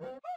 Woo!